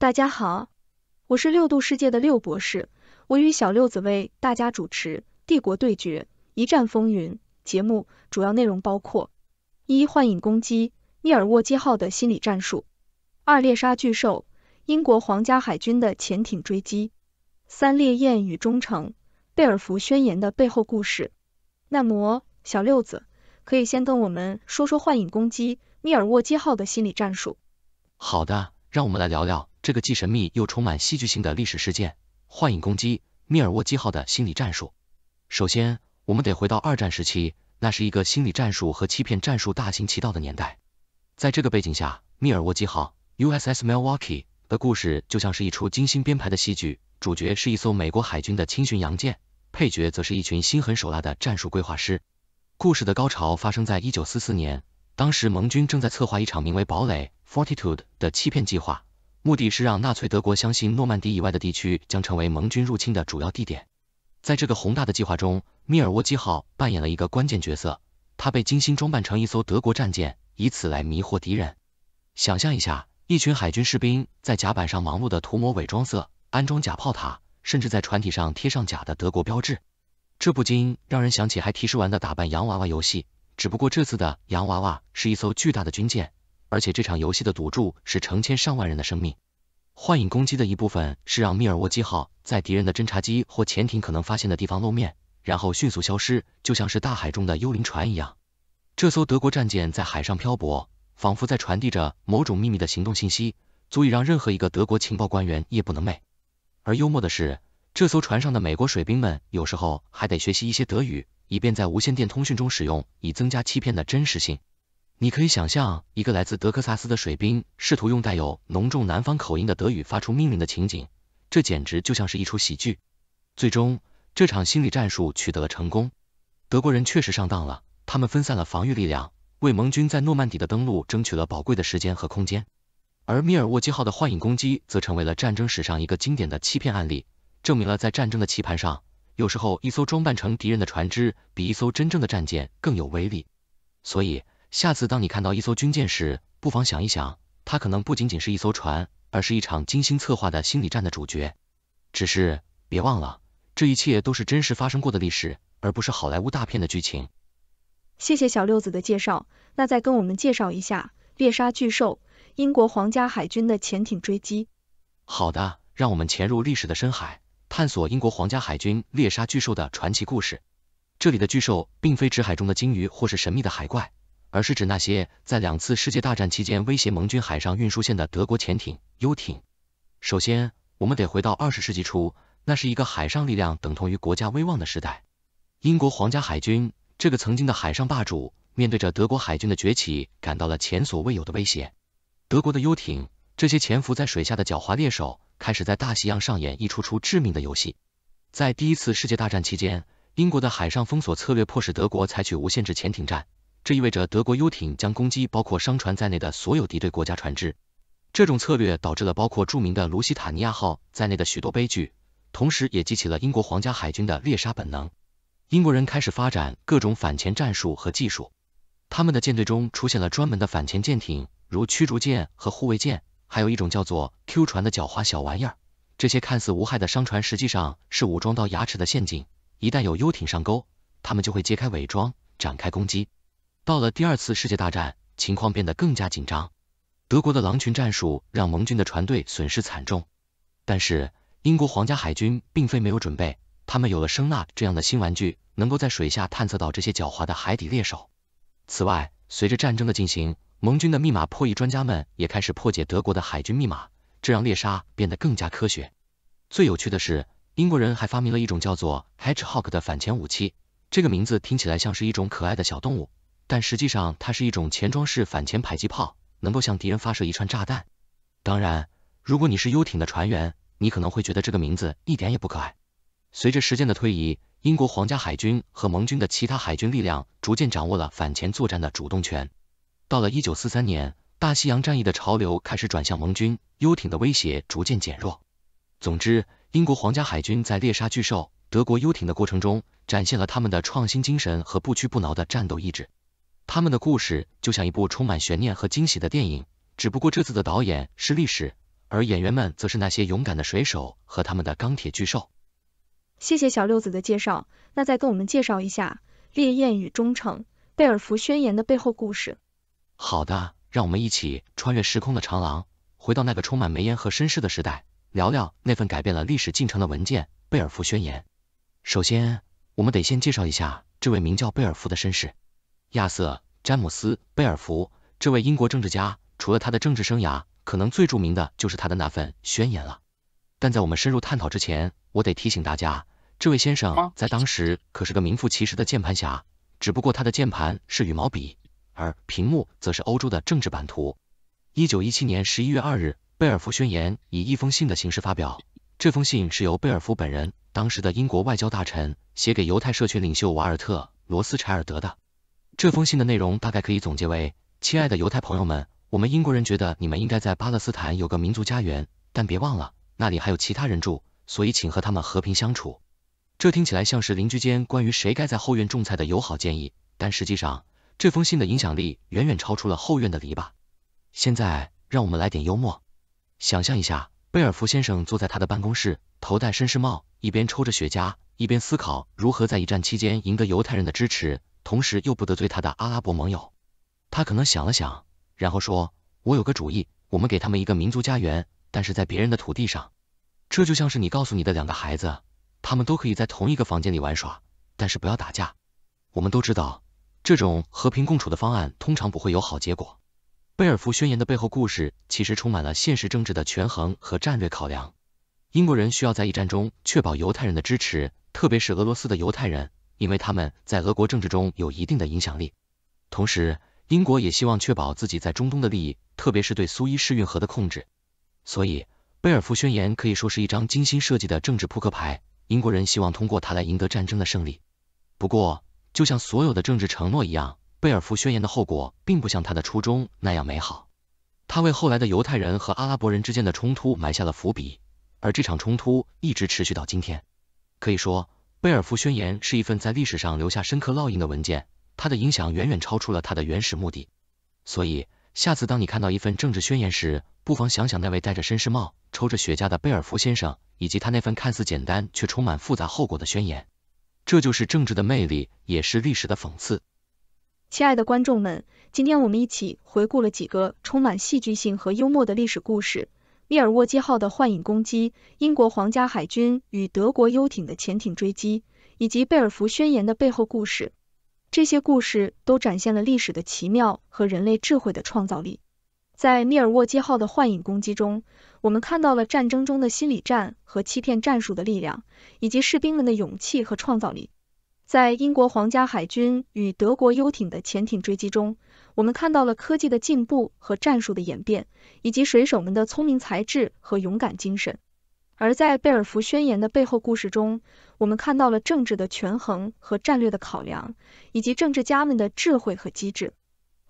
大家好，我是六度世界的六博士，我与小六子为大家主持《帝国对决：一战风云》节目，主要内容包括：一、幻影攻击，密尔沃基号的心理战术；二、猎杀巨兽，英国皇家海军的潜艇追击；三、烈焰与忠诚，贝尔福宣言的背后故事。那么，小六子可以先跟我们说说幻影攻击，密尔沃基号的心理战术。好的，让我们来聊聊这个既神秘又充满戏剧性的历史事件——幻影攻击，密尔沃基号的心理战术。首先，我们得回到二战时期，那是一个心理战术和欺骗战术大行其道的年代。在这个背景下，密尔沃基号 （USS Milwaukee） 的故事就像是一出精心编排的戏剧，主角是一艘美国海军的轻巡洋舰。配角则是一群心狠手辣的战术规划师。故事的高潮发生在一九四四年，当时盟军正在策划一场名为“堡垒 ”（Fortitude） 的欺骗计划，目的是让纳粹德国相信诺曼底以外的地区将成为盟军入侵的主要地点。在这个宏大的计划中，密尔沃基号扮演了一个关键角色，它被精心装扮成一艘德国战舰，以此来迷惑敌人。想象一下，一群海军士兵在甲板上忙碌的涂抹伪装色，安装假炮塔。甚至在船体上贴上假的德国标志，这不禁让人想起还提示完的打扮洋娃娃游戏，只不过这次的洋娃娃是一艘巨大的军舰，而且这场游戏的赌注是成千上万人的生命。幻影攻击的一部分是让密尔沃基号在敌人的侦察机或潜艇可能发现的地方露面，然后迅速消失，就像是大海中的幽灵船一样。这艘德国战舰在海上漂泊，仿佛在传递着某种秘密的行动信息，足以让任何一个德国情报官员夜不能寐。而幽默的是，这艘船上的美国水兵们有时候还得学习一些德语，以便在无线电通讯中使用，以增加欺骗的真实性。你可以想象，一个来自德克萨斯的水兵试图用带有浓重南方口音的德语发出命令的情景，这简直就像是一出喜剧。最终，这场心理战术取得了成功，德国人确实上当了，他们分散了防御力量，为盟军在诺曼底的登陆争取了宝贵的时间和空间。而米尔沃基号的幻影攻击则成为了战争史上一个经典的欺骗案例，证明了在战争的棋盘上，有时候一艘装扮成敌人的船只比一艘真正的战舰更有威力。所以，下次当你看到一艘军舰时，不妨想一想，它可能不仅仅是一艘船，而是一场精心策划的心理战的主角。只是别忘了，这一切都是真实发生过的历史，而不是好莱坞大片的剧情。谢谢小六子的介绍，那再跟我们介绍一下猎杀巨兽。英国皇家海军的潜艇追击。好的，让我们潜入历史的深海，探索英国皇家海军猎杀巨兽的传奇故事。这里的巨兽并非指海中的鲸鱼或是神秘的海怪，而是指那些在两次世界大战期间威胁盟军海上运输线的德国潜艇、游艇。首先，我们得回到二十世纪初，那是一个海上力量等同于国家威望的时代。英国皇家海军这个曾经的海上霸主，面对着德国海军的崛起，感到了前所未有的威胁。德国的游艇，这些潜伏在水下的狡猾猎手，开始在大西洋上演一出出致命的游戏。在第一次世界大战期间，英国的海上封锁策略迫使德国采取无限制潜艇战，这意味着德国游艇将攻击包括商船在内的所有敌对国家船只。这种策略导致了包括著名的卢西塔尼亚号在内的许多悲剧，同时也激起了英国皇家海军的猎杀本能。英国人开始发展各种反潜战术和技术，他们的舰队中出现了专门的反潜舰艇。如驱逐舰和护卫舰，还有一种叫做 Q 船的狡猾小玩意儿。这些看似无害的商船，实际上是武装到牙齿的陷阱。一旦有游艇上钩，他们就会揭开伪装，展开攻击。到了第二次世界大战，情况变得更加紧张。德国的狼群战术让盟军的船队损失惨重，但是英国皇家海军并非没有准备，他们有了声纳这样的新玩具，能够在水下探测到这些狡猾的海底猎手。此外，随着战争的进行，盟军的密码破译专家们也开始破解德国的海军密码，这让猎杀变得更加科学。最有趣的是，英国人还发明了一种叫做 Hedgehog 的反潜武器。这个名字听起来像是一种可爱的小动物，但实际上它是一种前装式反潜迫击炮，能够向敌人发射一串炸弹。当然，如果你是游艇的船员，你可能会觉得这个名字一点也不可爱。随着时间的推移，英国皇家海军和盟军的其他海军力量逐渐掌握了反潜作战的主动权。到了一九四三年，大西洋战役的潮流开始转向盟军，游艇的威胁逐渐减弱。总之，英国皇家海军在猎杀巨兽德国游艇的过程中，展现了他们的创新精神和不屈不挠的战斗意志。他们的故事就像一部充满悬念和惊喜的电影，只不过这次的导演是历史，而演员们则是那些勇敢的水手和他们的钢铁巨兽。谢谢小六子的介绍，那再跟我们介绍一下《烈焰与忠诚》贝尔福宣言的背后故事。好的，让我们一起穿越时空的长廊，回到那个充满煤烟和绅士的时代，聊聊那份改变了历史进程的文件——贝尔福宣言。首先，我们得先介绍一下这位名叫贝尔福的绅士——亚瑟·詹姆斯·贝尔福。这位英国政治家，除了他的政治生涯，可能最著名的就是他的那份宣言了。但在我们深入探讨之前，我得提醒大家，这位先生在当时可是个名副其实的键盘侠，只不过他的键盘是羽毛笔，而屏幕则是欧洲的政治版图。一九一七年十一月二日，贝尔福宣言以一封信的形式发表。这封信是由贝尔福本人，当时的英国外交大臣，写给犹太社群领袖瓦尔特·罗斯柴尔德的。这封信的内容大概可以总结为。亲爱的犹太朋友们，我们英国人觉得你们应该在巴勒斯坦有个民族家园，但别忘了那里还有其他人住，所以请和他们和平相处。这听起来像是邻居间关于谁该在后院种菜的友好建议，但实际上这封信的影响力远远超出了后院的篱笆。现在让我们来点幽默，想象一下，贝尔福先生坐在他的办公室，头戴绅士帽，一边抽着雪茄，一边思考如何在一战期间赢得犹太人的支持，同时又不得罪他的阿拉伯盟友。他可能想了想，然后说：“我有个主意，我们给他们一个民族家园，但是在别人的土地上。这就像是你告诉你的两个孩子，他们都可以在同一个房间里玩耍，但是不要打架。我们都知道，这种和平共处的方案通常不会有好结果。”贝尔福宣言的背后故事其实充满了现实政治的权衡和战略考量。英国人需要在一战中确保犹太人的支持，特别是俄罗斯的犹太人，因为他们在俄国政治中有一定的影响力。同时，英国也希望确保自己在中东的利益，特别是对苏伊士运河的控制。所以，贝尔福宣言可以说是一张精心设计的政治扑克牌。英国人希望通过它来赢得战争的胜利。不过，就像所有的政治承诺一样，贝尔福宣言的后果并不像他的初衷那样美好。他为后来的犹太人和阿拉伯人之间的冲突埋下了伏笔，而这场冲突一直持续到今天。可以说，贝尔福宣言是一份在历史上留下深刻烙印的文件。它的影响远远超出了它的原始目的，所以下次当你看到一份政治宣言时，不妨想想那位戴着绅士帽、抽着雪茄的贝尔福先生，以及他那份看似简单却充满复杂后果的宣言。这就是政治的魅力，也是历史的讽刺。亲爱的观众们，今天我们一起回顾了几个充满戏剧性和幽默的历史故事：密尔沃基号的幻影攻击、英国皇家海军与德国游艇的潜艇追击，以及贝尔福宣言的背后故事。这些故事都展现了历史的奇妙和人类智慧的创造力。在密尔沃基号的幻影攻击中，我们看到了战争中的心理战和欺骗战术的力量，以及士兵们的勇气和创造力。在英国皇家海军与德国游艇的潜艇追击中，我们看到了科技的进步和战术的演变，以及水手们的聪明才智和勇敢精神。而在贝尔福宣言的背后故事中，我们看到了政治的权衡和战略的考量，以及政治家们的智慧和机智。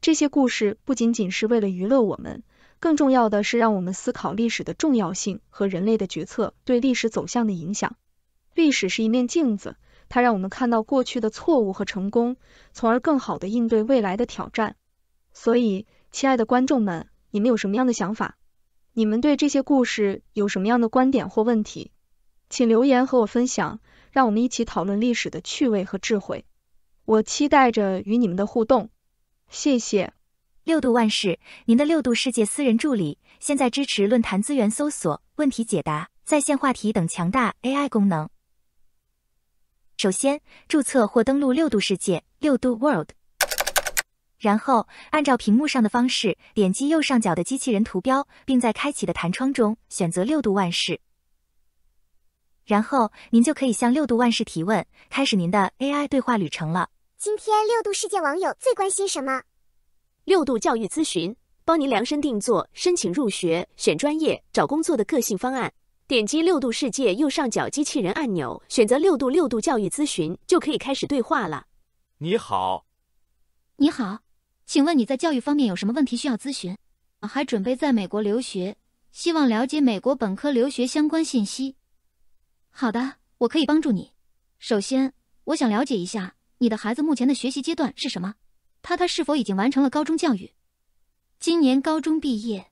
这些故事不仅仅是为了娱乐我们，更重要的是让我们思考历史的重要性和人类的决策对历史走向的影响。历史是一面镜子，它让我们看到过去的错误和成功，从而更好的应对未来的挑战。所以，亲爱的观众们，你们有什么样的想法？你们对这些故事有什么样的观点或问题？请留言和我分享，让我们一起讨论历史的趣味和智慧。我期待着与你们的互动，谢谢。六度万事，您的六度世界私人助理，现在支持论坛资源搜索、问题解答、在线话题等强大 AI 功能。首先，注册或登录六度世界六度 World。然后按照屏幕上的方式点击右上角的机器人图标，并在开启的弹窗中选择六度万事。然后您就可以向六度万事提问，开始您的 AI 对话旅程了。今天六度世界网友最关心什么？六度教育咨询，帮您量身定做申请入学、选专业、找工作的个性方案。点击六度世界右上角机器人按钮，选择六度六度教育咨询，就可以开始对话了。你好，你好。请问你在教育方面有什么问题需要咨询？还准备在美国留学，希望了解美国本科留学相关信息。好的，我可以帮助你。首先，我想了解一下你的孩子目前的学习阶段是什么？他他是否已经完成了高中教育？今年高中毕业。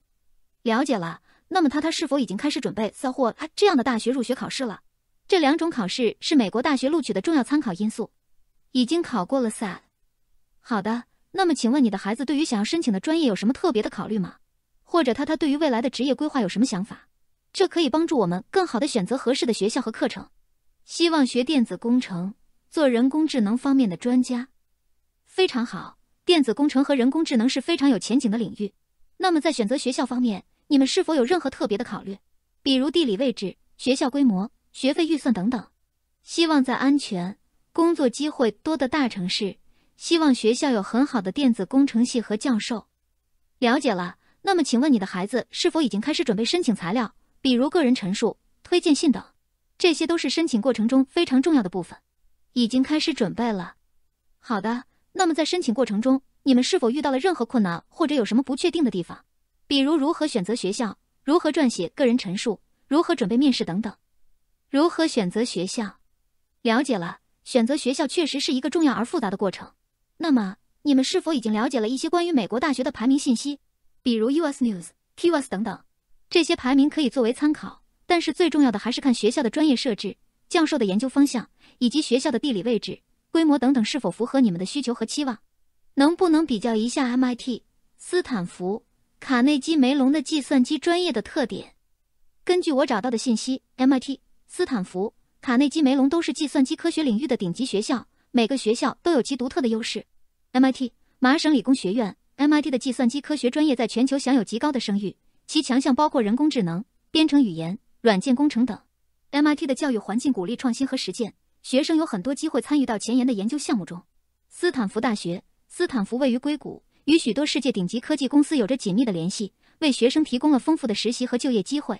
了解了，那么他他是否已经开始准备 SAT 或这样的大学入学考试了？这两种考试是美国大学录取的重要参考因素。已经考过了 s。好的，那么请问你的孩子对于想要申请的专业有什么特别的考虑吗？或者他他对于未来的职业规划有什么想法？这可以帮助我们更好的选择合适的学校和课程。希望学电子工程，做人工智能方面的专家。非常好，电子工程和人工智能是非常有前景的领域。那么在选择学校方面，你们是否有任何特别的考虑？比如地理位置、学校规模、学费预算等等。希望在安全、工作机会多的大城市。希望学校有很好的电子工程系和教授。了解了。那么请问你的孩子是否已经开始准备申请材料？比如个人陈述、推荐信等，这些都是申请过程中非常重要的部分。已经开始准备了。好的，那么在申请过程中，你们是否遇到了任何困难，或者有什么不确定的地方？比如如何选择学校，如何撰写个人陈述，如何准备面试等等。如何选择学校？了解了，选择学校确实是一个重要而复杂的过程。那么你们是否已经了解了一些关于美国大学的排名信息，比如 US News、QS 等等？这些排名可以作为参考，但是最重要的还是看学校的专业设置、教授的研究方向以及学校的地理位置、规模等等是否符合你们的需求和期望。能不能比较一下 MIT、斯坦福、卡内基梅隆的计算机专业的特点？根据我找到的信息，MIT、斯坦福、卡内基梅隆都是计算机科学领域的顶级学校，每个学校都有其独特的优势。MIT 麻省理工学院，MIT 的计算机科学专业在全球享有极高的声誉。其强项包括人工智能、编程语言、软件工程等。MIT 的教育环境鼓励创新和实践，学生有很多机会参与到前沿的研究项目中。斯坦福大学，斯坦福位于硅谷，与许多世界顶级科技公司有着紧密的联系，为学生提供了丰富的实习和就业机会。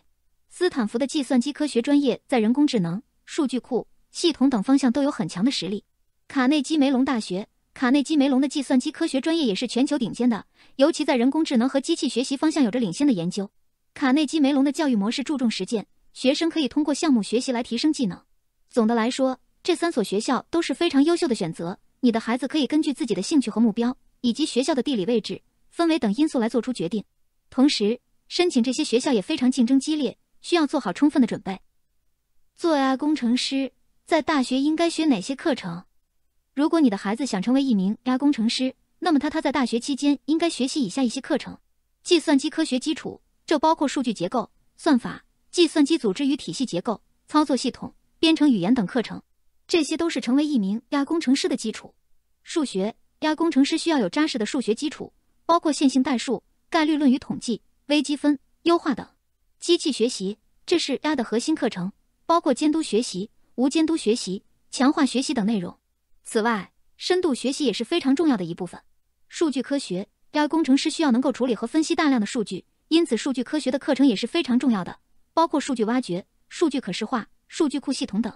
斯坦福的计算机科学专业在人工智能、数据库、系统等方向都有很强的实力。卡内基梅隆大学。卡内基梅隆的计算机科学专业也是全球顶尖的，尤其在人工智能和机器学习方向有着领先的研究。卡内基梅隆的教育模式注重实践，学生可以通过项目学习来提升技能。总的来说，这三所学校都是非常优秀的选择。你的孩子可以根据自己的兴趣和目标，以及学校的地理位置、氛围等因素来做出决定。同时，申请这些学校也非常竞争激烈，需要做好充分的准备。做 AI 工程师在大学应该学哪些课程？如果你的孩子想成为一名 AI 工程师，那么他他在大学期间应该学习以下一些课程：计算机科学基础，这包括数据结构、算法、计算机组织与体系结构、操作系统、编程语言等课程，这些都是成为一名 AI 工程师的基础。数学，AI 工程师需要有扎实的数学基础，包括线性代数、概率论与统计、微积分、优化等。机器学习，这是 AI 的核心课程，包括监督学习、无监督学习、强化学习等内容。此外，深度学习也是非常重要的一部分。数据科学，AI 工程师需要能够处理和分析大量的数据，因此数据科学的课程也是非常重要的，包括数据挖掘、数据可视化、数据库系统等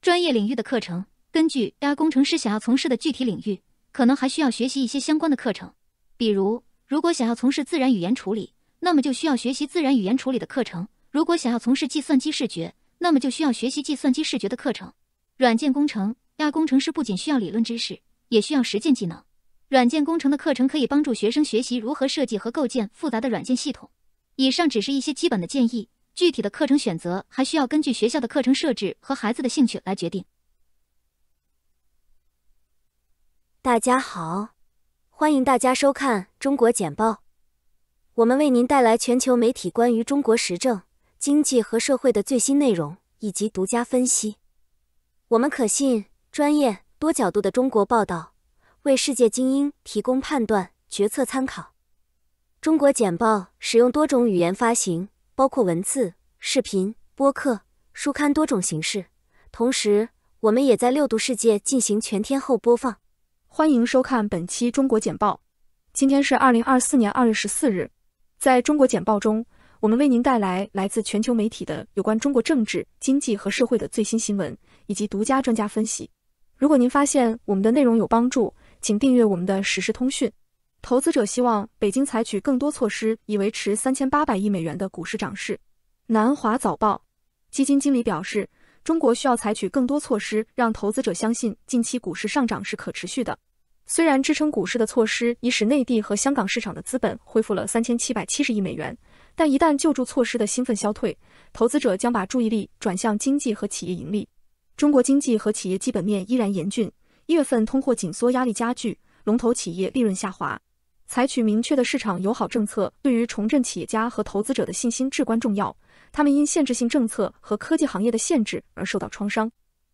专业领域的课程。根据 AI 工程师想要从事的具体领域，可能还需要学习一些相关的课程。比如，如果想要从事自然语言处理，那么就需要学习自然语言处理的课程；如果想要从事计算机视觉，那么就需要学习计算机视觉的课程。软件工程。AI 工程师不仅需要理论知识，也需要实践技能。软件工程的课程可以帮助学生学习如何设计和构建复杂的软件系统。以上只是一些基本的建议，具体的课程选择还需要根据学校的课程设置和孩子的兴趣来决定。大家好，欢迎大家收看中国简报。我们为您带来全球媒体关于中国时政、经济和社会的最新内容以及独家分析。我们可信。专业、多角度的中国报道，为世界精英提供判断、决策参考。中国简报使用多种语言发行，包括文字、视频、播客、书刊多种形式。同时，我们也在六度世界进行全天候播放。欢迎收看本期中国简报。今天是二零二四年二月十四日，在中国简报中，我们为您带来来自全球媒体的有关中国政治、经济和社会的最新新闻，以及独家专家分析。如果您发现我们的内容有帮助，请订阅我们的实时通讯。投资者希望北京采取更多措施，以维持三千八百亿美元的股市涨势。南华早报基金经理表示，中国需要采取更多措施，让投资者相信近期股市上涨是可持续的。虽然支撑股市的措施已使内地和香港市场的资本恢复了三千七百七十亿美元，但一旦救助措施的兴奋消退，投资者将把注意力转向经济和企业盈利。中国经济和企业基本面依然严峻，一月份通货紧缩压力加剧，龙头企业利润下滑。采取明确的市场友好政策，对于重振企业家和投资者的信心至关重要。他们因限制性政策和科技行业的限制而受到创伤。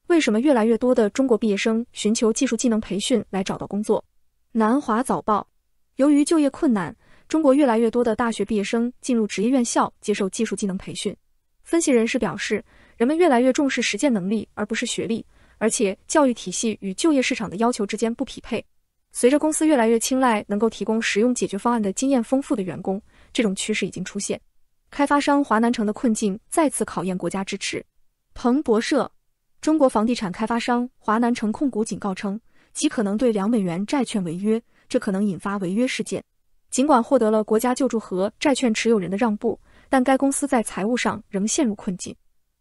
为什么越来越多的中国毕业生寻求技术技能培训来找到工作？南华早报：由于就业困难。中国越来越多的大学毕业生进入职业院校接受技术技能培训。分析人士表示，人们越来越重视实践能力而不是学历，而且教育体系与就业市场的要求之间不匹配。随着公司越来越青睐能够提供实用解决方案的经验丰富的员工，这种趋势已经出现。开发商华南城的困境再次考验国家支持。彭博社：中国房地产开发商华南城控股警告称，其可能对两美元债券违约，这可能引发违约事件。尽管获得了国家救助和债券持有人的让步，但该公司在财务上仍陷入困境。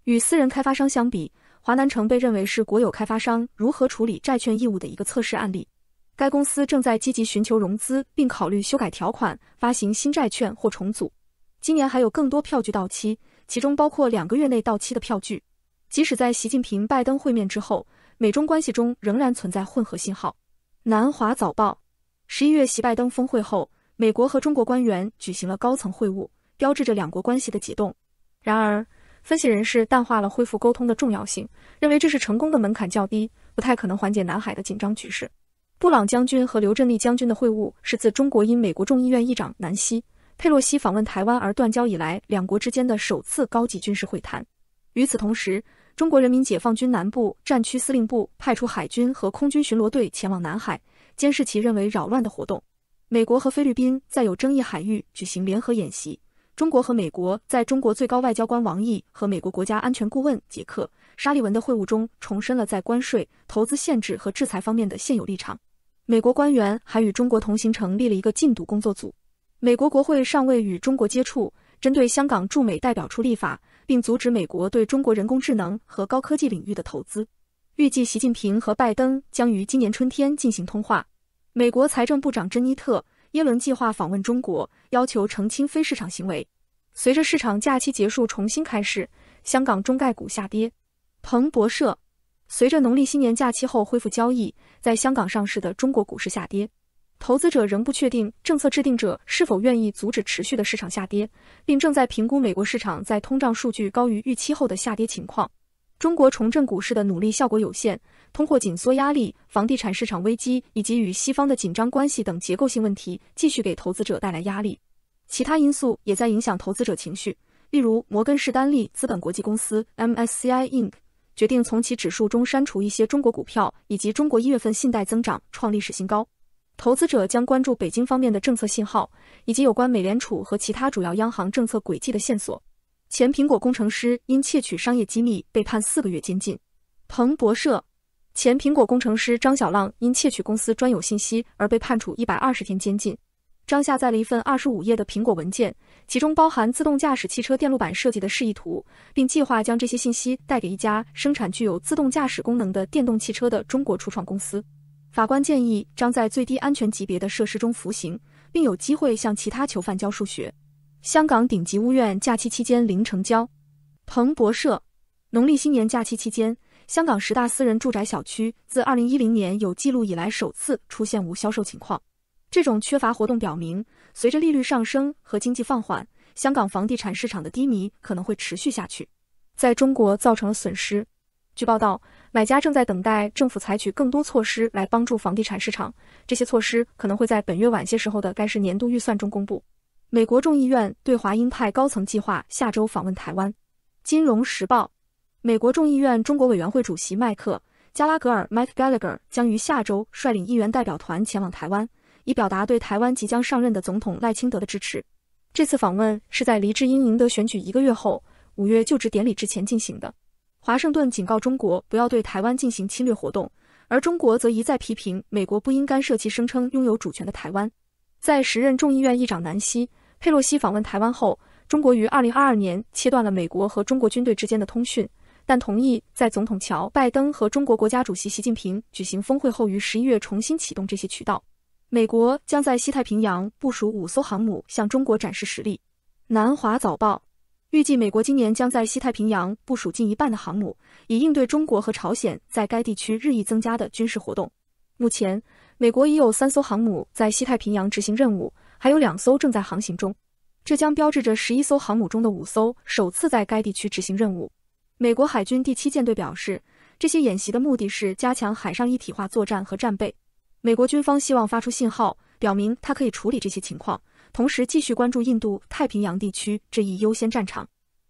与私人开发商相比，华南城被认为是国有开发商如何处理债券义务的一个测试案例。该公司正在积极寻求融资，并考虑修改条款、发行新债券或重组。今年还有更多票据到期，其中包括两个月内到期的票据。即使在习近平、拜登会面之后，美中关系中仍然存在混合信号。南华早报：十一月习拜登峰会后。美国和中国官员举行了高层会晤，标志着两国关系的解冻。然而，分析人士淡化了恢复沟通的重要性，认为这是成功的门槛较低，不太可能缓解南海的紧张局势。布朗将军和刘振立将军的会晤是自中国因美国众议院议长南希·佩洛西访问台湾而断交以来，两国之间的首次高级军事会谈。与此同时，中国人民解放军南部战区司令部派出海军和空军巡逻队前往南海，监视其认为扰乱的活动。美国和菲律宾在有争议海域举行联合演习。中国和美国在中国最高外交官王毅和美国国家安全顾问杰克·沙利文的会晤中，重申了在关税、投资限制和制裁方面的现有立场。美国官员还与中国同行成立了一个禁毒工作组。美国国会尚未与中国接触，针对香港驻美代表处立法，并阻止美国对中国人工智能和高科技领域的投资。预计习近平和拜登将于今年春天进行通话。美国财政部长珍妮特·耶伦计划访问中国，要求澄清非市场行为。随着市场假期结束重新开市，香港中概股下跌。彭博社：随着农历新年假期后恢复交易，在香港上市的中国股市下跌。投资者仍不确定政策制定者是否愿意阻止持续的市场下跌，并正在评估美国市场在通胀数据高于预期后的下跌情况。中国重振股市的努力效果有限。通货紧缩压力、房地产市场危机以及与西方的紧张关系等结构性问题继续给投资者带来压力。其他因素也在影响投资者情绪，例如摩根士丹利资本国际公司 （MSCI Inc.） 决定从其指数中删除一些中国股票，以及中国一月份信贷增长创历史新高。投资者将关注北京方面的政策信号，以及有关美联储和其他主要央行政策轨迹的线索。前苹果工程师因窃取商业机密被判四个月监禁。彭博社。前苹果工程师张小浪因窃取公司专有信息而被判处一百二十天监禁。张下载了一份二十五页的苹果文件，其中包含自动驾驶汽车电路板设计的示意图，并计划将这些信息带给一家生产具有自动驾驶功能的电动汽车的中国初创公司。法官建议张在最低安全级别的设施中服刑，并有机会向其他囚犯教数学。香港顶级屋苑假期期间零成交。彭博社，农历新年假期期间。香港十大私人住宅小区自二零一零年有记录以来首次出现无销售情况。这种缺乏活动表明，随着利率上升和经济放缓，香港房地产市场的低迷可能会持续下去，在中国造成了损失。据报道，买家正在等待政府采取更多措施来帮助房地产市场，这些措施可能会在本月晚些时候的该市年度预算中公布。美国众议院对华鹰派高层计划下周访问台湾。金融时报。美国众议院中国委员会主席麦克·加拉格尔 （Mike Gallagher） 将于下周率领议员代表团前往台湾，以表达对台湾即将上任的总统赖清德的支持。这次访问是在黎智英赢得选举一个月后，五月就职典礼之前进行的。华盛顿警告中国不要对台湾进行侵略活动，而中国则一再批评美国不应干涉其声称拥有主权的台湾。在时任众议院议长南希·佩洛西访问台湾后，中国于2022年切断了美国和中国军队之间的通讯。但同意在总统乔·拜登和中国国家主席习近平举行峰会后，于十一月重新启动这些渠道。美国将在西太平洋部署五艘航母，向中国展示实力。南华早报预计，美国今年将在西太平洋部署近一半的航母，以应对中国和朝鲜在该地区日益增加的军事活动。目前，美国已有三艘航母在西太平洋执行任务，还有两艘正在航行中。这将标志着十一艘航母中的五艘首次在该地区执行任务。美国海军第七舰队表示，这些演习的目的是加强海上一体化作战和战备。美国军方希望发出信号，表明它可以处理这些情况。同时，继续关注印度太平洋地区这一优先战场。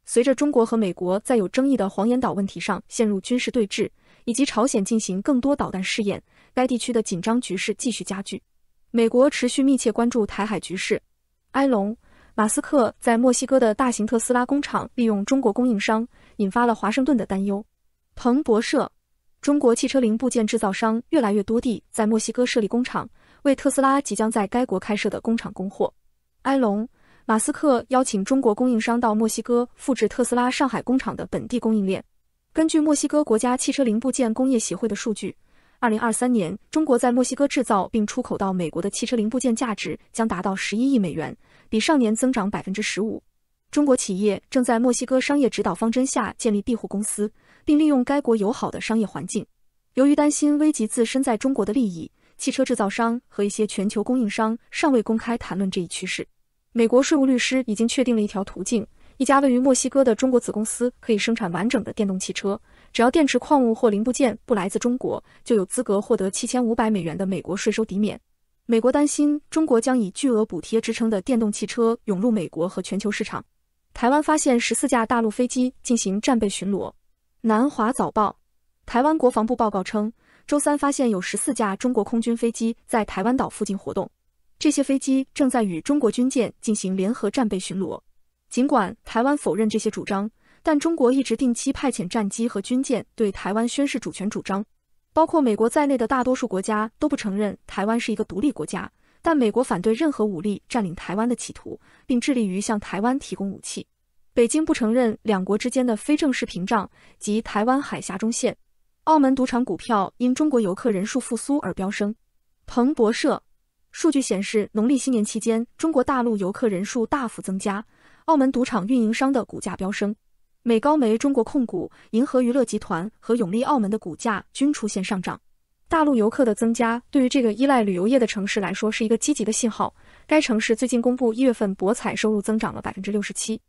随着中国和美国在有争议的黄岩岛问题上陷入军事对峙，以及朝鲜进行更多导弹试验，该地区的紧张局势继续加剧。美国持续密切关注台海局势。埃隆·马斯克在墨西哥的大型特斯拉工厂利用中国供应商，引发了华盛顿的担忧。彭博社：中国汽车零部件制造商越来越多地在墨西哥设立工厂，为特斯拉即将在该国开设的工厂供货。埃隆·马斯克邀请中国供应商到墨西哥复制特斯拉上海工厂的本地供应链。根据墨西哥国家汽车零部件工业协会的数据，二零二三年中国在墨西哥制造并出口到美国的汽车零部件价值将达到十一亿美元，比上年增长百分之十五。中国企业正在墨西哥商业指导方针下建立庇护公司，并利用该国友好的商业环境。由于担心危及自身在中国的利益。汽车制造商和一些全球供应商尚未公开谈论这一趋势。美国税务律师已经确定了一条途径：一家位于墨西哥的中国子公司可以生产完整的电动汽车，只要电池矿物或零部件不来自中国，就有资格获得七千五百美元的美国税收抵免。美国担心中国将以巨额补贴支撑的电动汽车涌入美国和全球市场。台湾发现十四架大陆飞机进行战备巡逻。南华早报，台湾国防部报告称。周三发现有十四架中国空军飞机在台湾岛附近活动，这些飞机正在与中国军舰进行联合战备巡逻。尽管台湾否认这些主张，但中国一直定期派遣战机和军舰对台湾宣示主权主张。包括美国在内的大多数国家都不承认台湾是一个独立国家，但美国反对任何武力占领台湾的企图，并致力于向台湾提供武器。北京不承认两国之间的非正式屏障及台湾海峡中线。澳门赌场股票因中国游客人数复苏而飙升。彭博社数据显示，农历新年期间，中国大陆游客人数大幅增加，澳门赌场运营商的股价飙升。美高梅中国控股、银河娱乐集团和永利澳门的股价均出现上涨。大陆游客的增加对于这个依赖旅游业的城市来说是一个积极的信号。该城市最近公布一月份博彩收入增长了百分之六十七。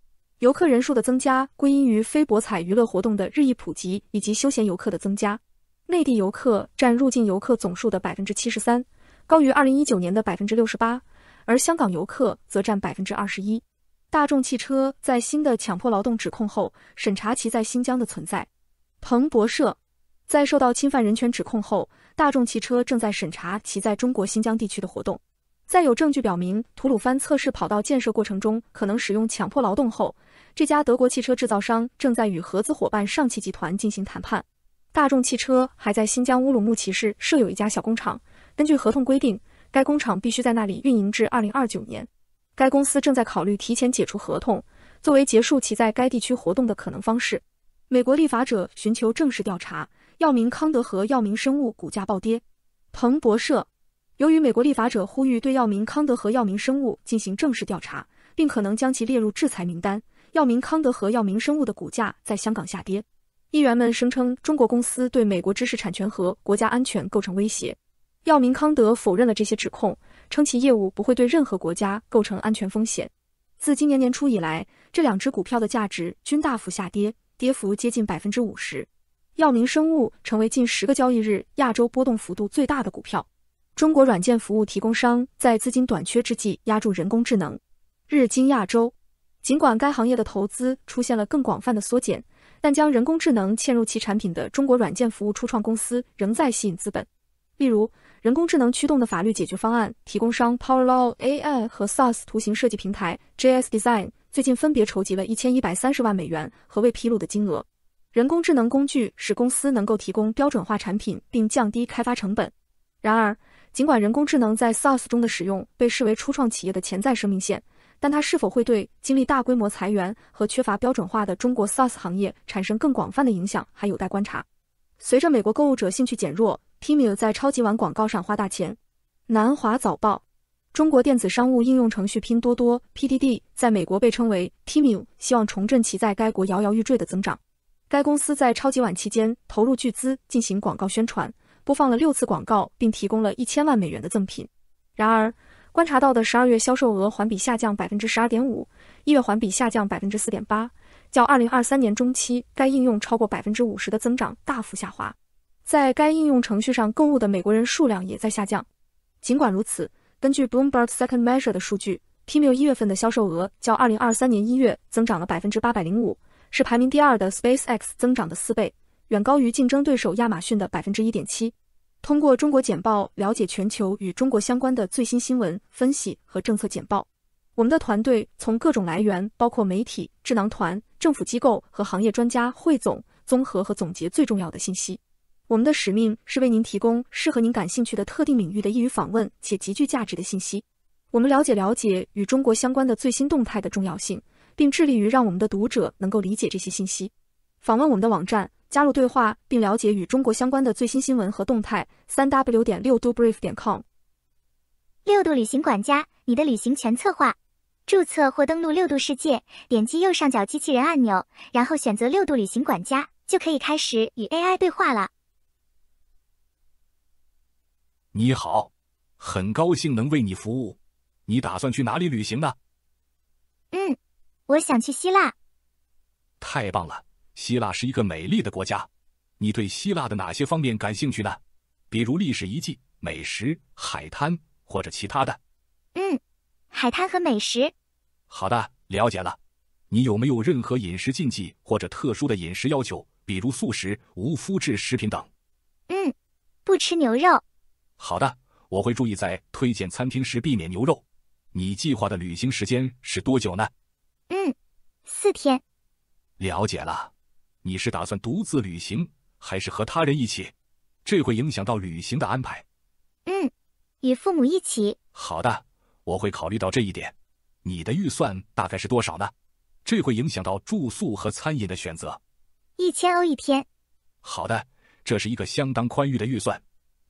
游客人数的增加归因于非博彩娱乐活动的日益普及以及休闲游客的增加。内地游客占入境游客总数的百分之七十三，高于二零一九年的百分之六十八，而香港游客则占百分之二十一。大众汽车在新的强迫劳动指控后，审查其在新疆的存在。彭博社在受到侵犯人权指控后，大众汽车正在审查其在中国新疆地区的活动。在有证据表明吐鲁番测试跑道建设过程中可能使用强迫劳动后，这家德国汽车制造商正在与合资伙伴上汽集团进行谈判。大众汽车还在新疆乌鲁木齐市设有一家小工厂，根据合同规定，该工厂必须在那里运营至二零二九年。该公司正在考虑提前解除合同，作为结束其在该地区活动的可能方式。美国立法者寻求正式调查药明康德和药明生物股价暴跌。彭博社。由于美国立法者呼吁对药明康德和药明生物进行正式调查，并可能将其列入制裁名单，药明康德和药明生物的股价在香港下跌。议员们声称中国公司对美国知识产权和国家安全构成威胁。药明康德否认了这些指控，称其业务不会对任何国家构成安全风险。自今年年初以来，这两只股票的价值均大幅下跌，跌幅接近百分之五十。药明生物成为近十个交易日亚洲波动幅度最大的股票。中国软件服务提供商在资金短缺之际压住人工智能。日经亚洲，尽管该行业的投资出现了更广泛的缩减，但将人工智能嵌入其产品的中国软件服务初创公司仍在吸引资本。例如，人工智能驱动的法律解决方案提供商 PowerLaw AI 和 SaaS 图形设计平台 JS Design 最近分别筹集了一千一百三十万美元和未披露的金额。人工智能工具使公司能够提供标准化产品并降低开发成本。然而，尽管人工智能在 SaaS 中的使用被视为初创企业的潜在生命线，但它是否会对经历大规模裁员和缺乏标准化的中国 SaaS 行业产生更广泛的影响，还有待观察。随着美国购物者兴趣减弱，Temu 在超级碗广告上花大钱。南华早报，中国电子商务应用程序拼多多 （PDD） 在美国被称为 Temu，希望重振其在该国摇摇欲坠的增长。该公司在超级碗期间投入巨资进行广告宣传，播放了六次广告，并提供了一千万美元的赠品。然而，观察到的十二月销售额环比下降百分之十二点五，一月环比下降百分之四点八，较二零二三年中期该应用超过百分之五十的增长大幅下滑。在该应用程序上购物的美国人数量也在下降。尽管如此，根据 Bloomberg Second Measure 的数据，Temu 一月份的销售额较二零二三年一月增长了百分之八百零五。是排名第二的 SpaceX 增长的四倍，远高于竞争对手亚马逊的百分之一点七。通过中国简报了解全球与中国相关的最新新闻分析和政策简报。我们的团队从各种来源，包括媒体、智囊团、政府机构和行业专家汇总、综合和总结最重要的信息。我们的使命是为您提供适合您感兴趣的特定领域的易于访问且极具价值的信息。我们了解了解与中国相关的最新动态的重要性。并致力于让我们的读者能够理解这些信息。访问我们的网站，加入对话，并了解与中国相关的最新新闻和动态。三 w 点六度 brief 点 com。六度旅行管家，你的旅行全策划。注册或登录六度世界，点击右上角机器人按钮，然后选择六度旅行管家，就可以开始与 AI 对话了。你好，很高兴能为你服务。你打算去哪里旅行呢？嗯。我想去希腊。太棒了！希腊是一个美丽的国家。你对希腊的哪些方面感兴趣呢？比如历史遗迹、美食、海滩或者其他的？嗯，海滩和美食。好的，了解了。你有没有任何饮食禁忌或者特殊的饮食要求，比如素食、无麸质食品等？嗯，不吃牛肉。好的，我会注意在推荐餐厅时避免牛肉。你计划的旅行时间是多久呢？嗯，四天。了解了，你是打算独自旅行，还是和他人一起？这会影响到旅行的安排。嗯，与父母一起。好的，我会考虑到这一点。你的预算大概是多少呢？这会影响到住宿和餐饮的选择。一千欧一天。好的，这是一个相当宽裕的预算。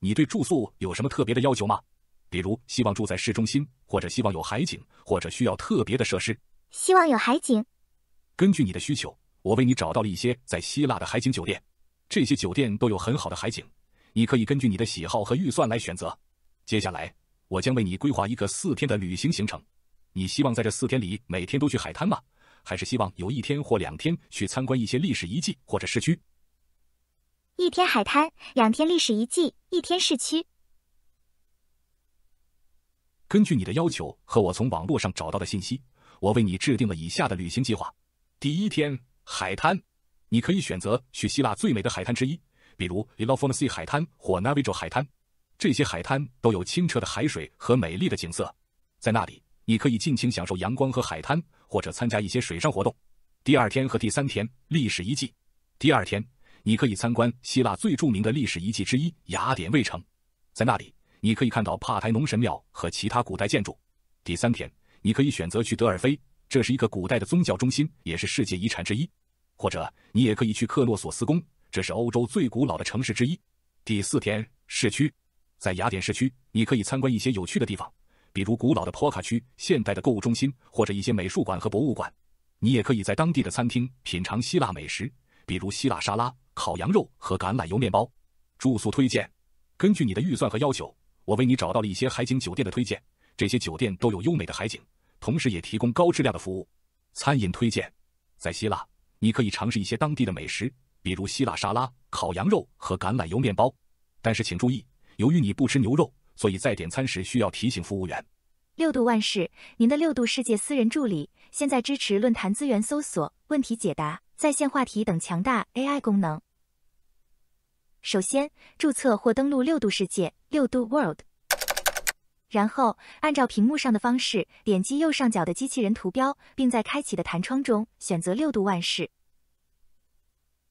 你对住宿有什么特别的要求吗？比如希望住在市中心，或者希望有海景，或者需要特别的设施？希望有海景。根据你的需求，我为你找到了一些在希腊的海景酒店。这些酒店都有很好的海景，你可以根据你的喜好和预算来选择。接下来，我将为你规划一个四天的旅行行程。你希望在这四天里每天都去海滩吗？还是希望有一天或两天去参观一些历史遗迹或者市区？一天海滩，两天历史遗迹，一天市区。根据你的要求和我从网络上找到的信息。我为你制定了以下的旅行计划：第一天，海滩，你可以选择去希腊最美的海滩之一，比如 i l o f o n a s i 海滩或 Navigo 海滩。这些海滩都有清澈的海水和美丽的景色，在那里你可以尽情享受阳光和海滩，或者参加一些水上活动。第二天和第三天，历史遗迹。第二天，你可以参观希腊最著名的历史遗迹之一雅典卫城，在那里你可以看到帕台农神庙和其他古代建筑。第三天。你可以选择去德尔菲，这是一个古代的宗教中心，也是世界遗产之一；或者你也可以去克诺索斯宫，这是欧洲最古老的城市之一。第四天，市区，在雅典市区，你可以参观一些有趣的地方，比如古老的坡卡区、现代的购物中心，或者一些美术馆和博物馆。你也可以在当地的餐厅品尝希腊美食，比如希腊沙拉、烤羊肉和橄榄油面包。住宿推荐，根据你的预算和要求，我为你找到了一些海景酒店的推荐。这些酒店都有优美的海景，同时也提供高质量的服务。餐饮推荐，在希腊，你可以尝试一些当地的美食，比如希腊沙拉、烤羊肉和橄榄油面包。但是请注意，由于你不吃牛肉，所以在点餐时需要提醒服务员。六度万事，您的六度世界私人助理现在支持论坛资源搜索、问题解答、在线话题等强大 AI 功能。首先，注册或登录六度世界六度 World。然后按照屏幕上的方式点击右上角的机器人图标，并在开启的弹窗中选择六度万事。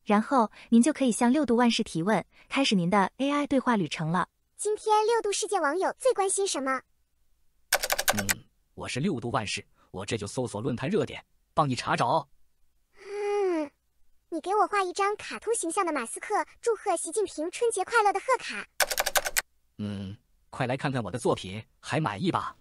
然后您就可以向六度万事提问，开始您的 AI 对话旅程了。今天六度世界网友最关心什么？嗯，我是六度万事，我这就搜索论坛热点，帮你查找。嗯，你给我画一张卡通形象的马斯克祝贺习近平春节快乐的贺卡。嗯。快来看看我的作品，还满意吧？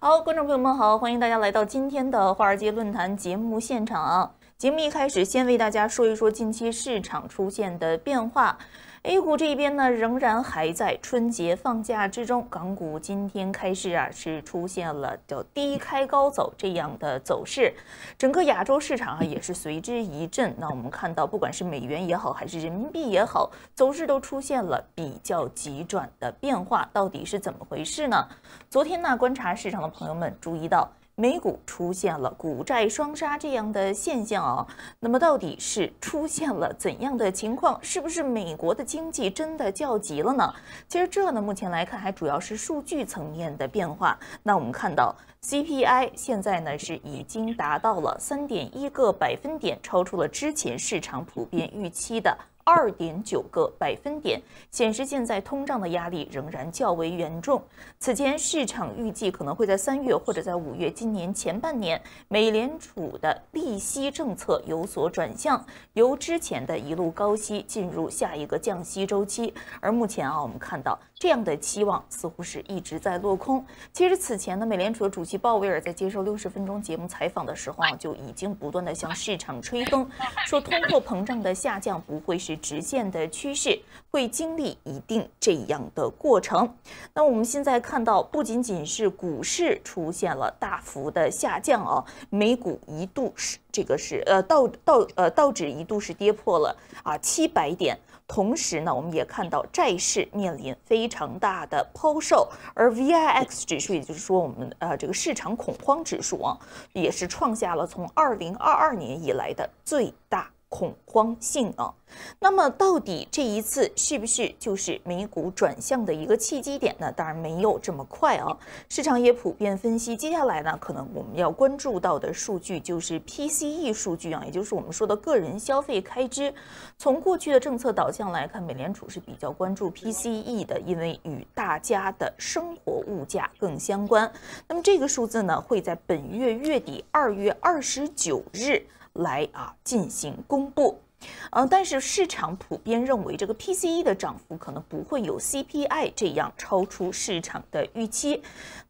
好，观众朋友们好，欢迎大家来到今天的华尔街论坛节目现场。节目一开始，先为大家说一说近期市场出现的变化。A 股这边呢，仍然还在春节放假之中。港股今天开市啊，是出现了叫低开高走这样的走势，整个亚洲市场啊也是随之一震。那我们看到，不管是美元也好，还是人民币也好，走势都出现了比较急转的变化。到底是怎么回事呢？昨天呢，观察市场的朋友们注意到。美股出现了股债双杀这样的现象啊，那么到底是出现了怎样的情况？是不是美国的经济真的较急了呢？其实这呢，目前来看还主要是数据层面的变化。那我们看到 CPI 现在呢是已经达到了三点一个百分点，超出了之前市场普遍预期的。二点九个百分点，显示现在通胀的压力仍然较为严重。此前市场预计可能会在三月或者在五月今年前半年，美联储的利息政策有所转向，由之前的一路高息进入下一个降息周期。而目前啊，我们看到。这样的期望似乎是一直在落空。其实此前呢，美联储的主席鲍威尔在接受六十分钟节目采访的时候啊，就已经不断的向市场吹风，说通货膨胀的下降不会是是直线的趋势，会经历一定这样的过程。那我们现在看到，不仅仅是股市出现了大幅的下降啊，美股一度是这个是呃道道呃道指一度是跌破了啊七百点。同时呢，我们也看到债市面临非常大的抛售，而 VIX 指数，也就是说我们呃这个市场恐慌指数啊，也是创下了从二零二二年以来的最大恐慌性啊。那么，到底这一次是不是就是美股转向的一个契机点呢？当然没有这么快啊。市场也普遍分析，接下来呢，可能我们要关注到的数据就是 PCE 数据啊，也就是我们说的个人消费开支。从过去的政策导向来看，美联储是比较关注 PCE 的，因为与大家的生活物价更相关。那么这个数字呢，会在本月月底二月二十九日来啊进行公布。嗯，但是市场普遍认为，这个 PCE 的涨幅可能不会有 CPI 这样超出市场的预期。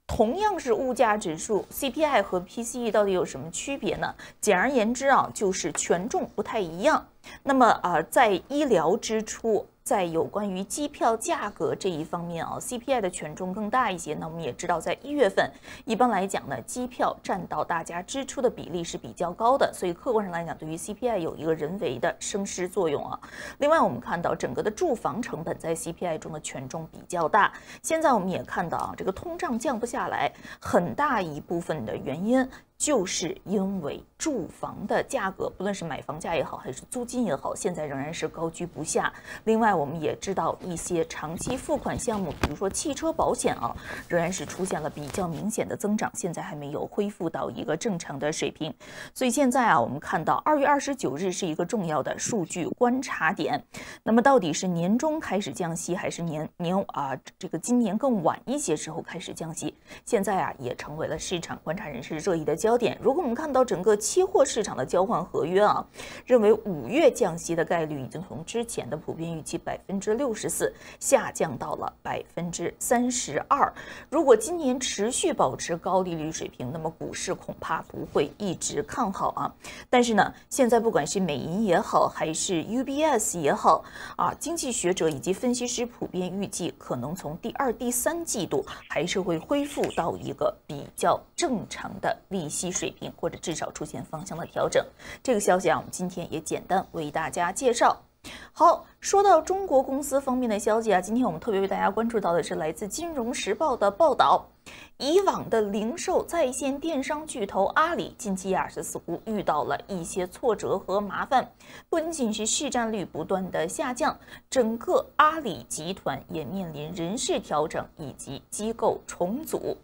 同样是物价指数，CPI 和 PCE 到底有什么区别呢？简而言之啊，就是权重不太一样。那么啊，在医疗支出。在有关于机票价格这一方面啊，CPI 的权重更大一些。那我们也知道，在一月份，一般来讲呢，机票占到大家支出的比例是比较高的，所以客观上来讲，对于 CPI 有一个人为的升势作用啊。另外，我们看到整个的住房成本在 CPI 中的权重比较大。现在我们也看到啊，这个通胀降不下来，很大一部分的原因。就是因为住房的价格，不论是买房价也好，还是租金也好，现在仍然是高居不下。另外，我们也知道一些长期付款项目，比如说汽车保险啊，仍然是出现了比较明显的增长，现在还没有恢复到一个正常的水平。所以现在啊，我们看到二月二十九日是一个重要的数据观察点。那么到底是年中开始降息，还是年年啊这个今年更晚一些时候开始降息？现在啊，也成为了市场观察人士热议的焦。焦点，如果我们看到整个期货市场的交换合约啊，认为五月降息的概率已经从之前的普遍预期百分之六十四下降到了百分之三十二。如果今年持续保持高利率水平，那么股市恐怕不会一直看好啊。但是呢，现在不管是美银也好，还是 UBS 也好啊，经济学者以及分析师普遍预计，可能从第二、第三季度还是会恢复到一个比较正常的利息。息水平，或者至少出现方向的调整。这个消息啊，我们今天也简单为大家介绍。好，说到中国公司方面的消息啊，今天我们特别为大家关注到的是来自《金融时报》的报道。以往的零售在线电商巨头阿里，近期啊是似乎遇到了一些挫折和麻烦，不仅仅是市占率不断的下降，整个阿里集团也面临人事调整以及机构重组。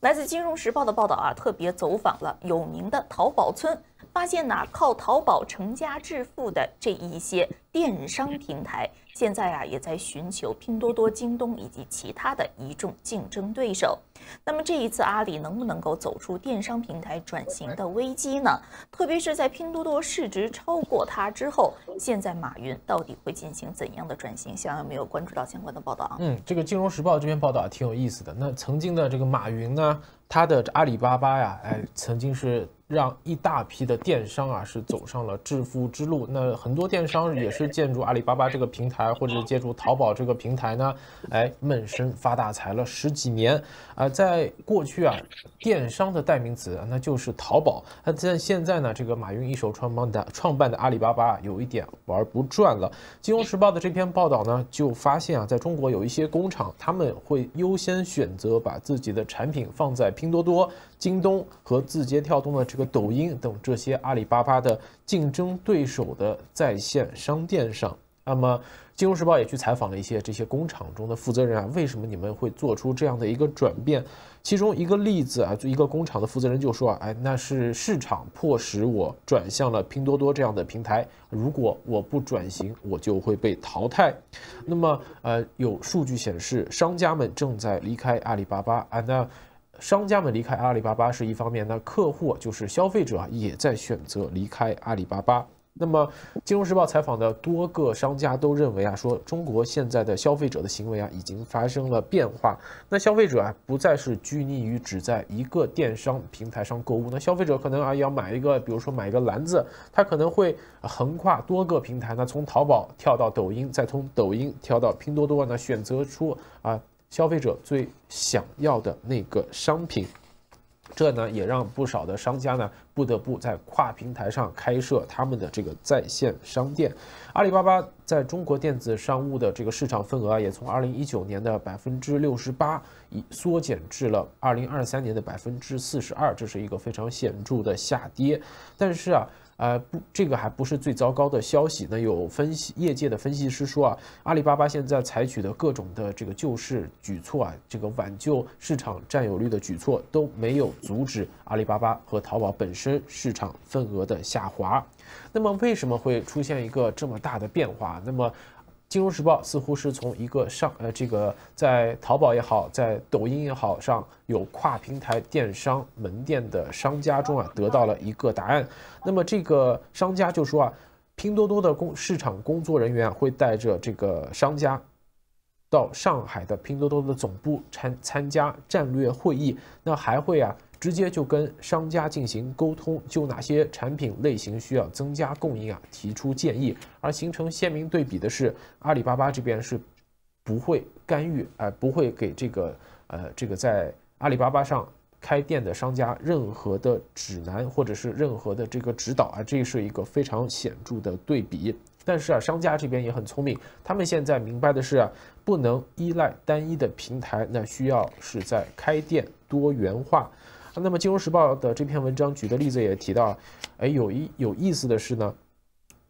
来自《金融时报》的报道啊，特别走访了有名的淘宝村，发现呐，靠淘宝成家致富的这一些电商平台，现在啊也在寻求拼多多、京东以及其他的一众竞争对手。那么这一次阿里能不能够走出电商平台转型的危机呢？特别是在拼多多市值超过它之后，现在马云到底会进行怎样的转型？想有没有关注到相关的报道啊？嗯，这个《金融时报》这篇报道挺有意思的。那曾经的这个马云呢，他的阿里巴巴呀，哎，曾经是。让一大批的电商啊是走上了致富之路。那很多电商也是借助阿里巴巴这个平台，或者是借助淘宝这个平台呢，哎，闷声发大财了十几年啊。在过去啊，电商的代名词那就是淘宝。那在现在呢，这个马云一手创办的创办的阿里巴巴有一点玩不转了。金融时报的这篇报道呢，就发现啊，在中国有一些工厂，他们会优先选择把自己的产品放在拼多多。京东和字节跳动的这个抖音等这些阿里巴巴的竞争对手的在线商店上，那么《金融时报》也去采访了一些这些工厂中的负责人啊，为什么你们会做出这样的一个转变？其中一个例子啊，就一个工厂的负责人就说啊：“哎，那是市场迫使我转向了拼多多这样的平台，如果我不转型，我就会被淘汰。”那么，呃，有数据显示，商家们正在离开阿里巴巴啊，那。商家们离开阿里巴巴是一方面，那客户就是消费者也在选择离开阿里巴巴。那么，《金融时报》采访的多个商家都认为啊，说中国现在的消费者的行为啊已经发生了变化。那消费者啊不再是拘泥于只在一个电商平台上购物，那消费者可能啊要买一个，比如说买一个篮子，他可能会横跨多个平台，那从淘宝跳到抖音，再从抖音跳到拼多多，那选择出啊。消费者最想要的那个商品，这呢也让不少的商家呢不得不在跨平台上开设他们的这个在线商店。阿里巴巴在中国电子商务的这个市场份额啊，也从二零一九年的百分之六十八，已缩减至了二零二三年的百分之四十二，这是一个非常显著的下跌。但是啊。呃不，这个还不是最糟糕的消息。那有分析业界的分析师说啊，阿里巴巴现在采取的各种的这个救市举措啊，这个挽救市场占有率的举措都没有阻止阿里巴巴和淘宝本身市场份额的下滑。那么为什么会出现一个这么大的变化？那么？金融时报似乎是从一个上呃这个在淘宝也好，在抖音也好上有跨平台电商门店的商家中啊得到了一个答案。那么这个商家就说啊，拼多多的工市场工作人员会带着这个商家到上海的拼多多的总部参参加战略会议，那还会啊。直接就跟商家进行沟通，就哪些产品类型需要增加供应啊，提出建议。而形成鲜明对比的是，阿里巴巴这边是不会干预，呃，不会给这个呃这个在阿里巴巴上开店的商家任何的指南或者是任何的这个指导啊，这是一个非常显著的对比。但是啊，商家这边也很聪明，他们现在明白的是啊，不能依赖单一的平台，那需要是在开店多元化。那么，《金融时报》的这篇文章举的例子也提到，哎，有一有意思的是呢，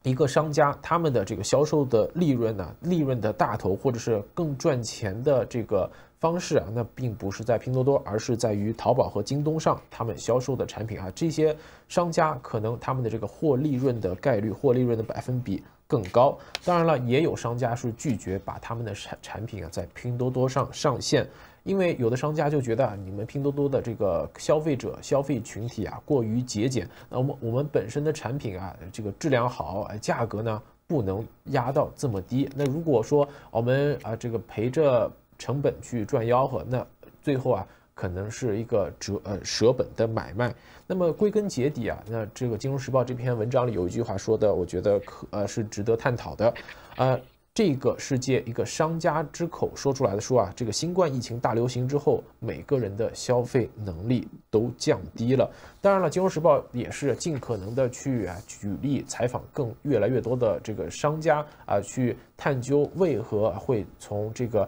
一个商家他们的这个销售的利润呢，利润的大头或者是更赚钱的这个方式啊，那并不是在拼多多，而是在于淘宝和京东上他们销售的产品啊。这些商家可能他们的这个获利润的概率、获利润的百分比更高。当然了，也有商家是拒绝把他们的产产品啊在拼多多上上线。因为有的商家就觉得啊，你们拼多多的这个消费者消费群体啊过于节俭，那我们我们本身的产品啊，这个质量好，价格呢不能压到这么低。那如果说我们啊这个陪着成本去赚吆喝，那最后啊可能是一个折呃舍本的买卖。那么归根结底啊，那这个《金融时报》这篇文章里有一句话说的，我觉得可呃是值得探讨的，呃。这个世界一个商家之口说出来的说啊，这个新冠疫情大流行之后，每个人的消费能力都降低了。当然了，《金融时报》也是尽可能的去啊举例采访更越来越多的这个商家啊，去探究为何会从这个。